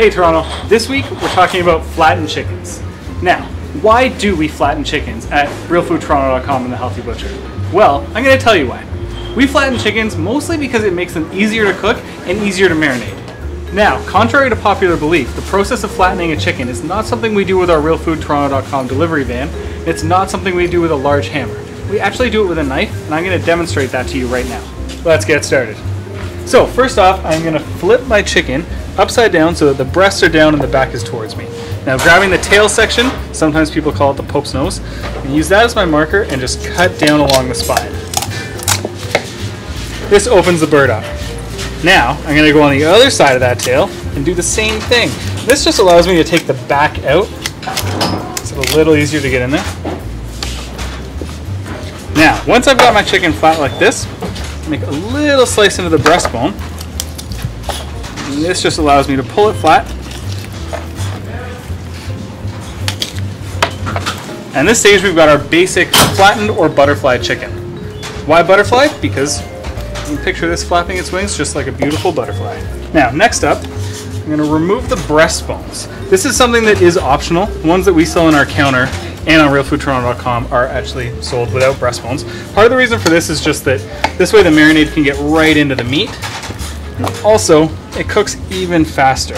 Hey Toronto, this week we're talking about flattened chickens. Now, why do we flatten chickens at realfoodtoronto.com and the Healthy Butcher? Well, I'm going to tell you why. We flatten chickens mostly because it makes them easier to cook and easier to marinate. Now, contrary to popular belief, the process of flattening a chicken is not something we do with our realfoodtoronto.com delivery van. It's not something we do with a large hammer. We actually do it with a knife, and I'm going to demonstrate that to you right now. Let's get started. So, first off, I'm going to flip my chicken upside down so that the breasts are down and the back is towards me. Now, grabbing the tail section, sometimes people call it the Pope's nose, and use that as my marker and just cut down along the spine. This opens the bird up. Now, I'm going to go on the other side of that tail and do the same thing. This just allows me to take the back out. It's a little easier to get in there. Now, once I've got my chicken flat like this, make a little slice into the breastbone. And this just allows me to pull it flat. And this stage we've got our basic flattened or butterfly chicken. Why butterfly? Because you can picture this flapping its wings just like a beautiful butterfly. Now, next up, I'm going to remove the breastbones. This is something that is optional. The ones that we sell in our counter and on realfoodtoronto.com are actually sold without breastbones. Part of the reason for this is just that this way the marinade can get right into the meat. Also, it cooks even faster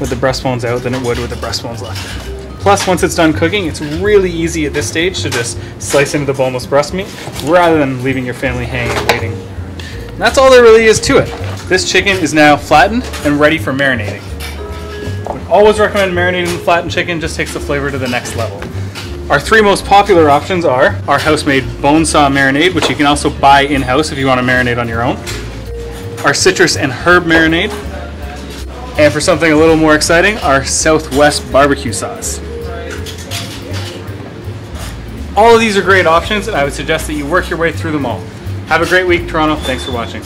with the breastbones out than it would with the breastbones left. Plus, once it's done cooking, it's really easy at this stage to just slice into the boneless breast meat rather than leaving your family hanging and waiting and that's all there really is to it. This chicken is now flattened and ready for marinating. We always recommend marinating the flattened chicken, just takes the flavor to the next level. Our three most popular options are our house-made bone saw marinade, which you can also buy in-house if you want to marinate on your own, our citrus and herb marinade, and for something a little more exciting, our Southwest barbecue sauce. All of these are great options, and I would suggest that you work your way through them all. Have a great week, Toronto. Thanks for watching.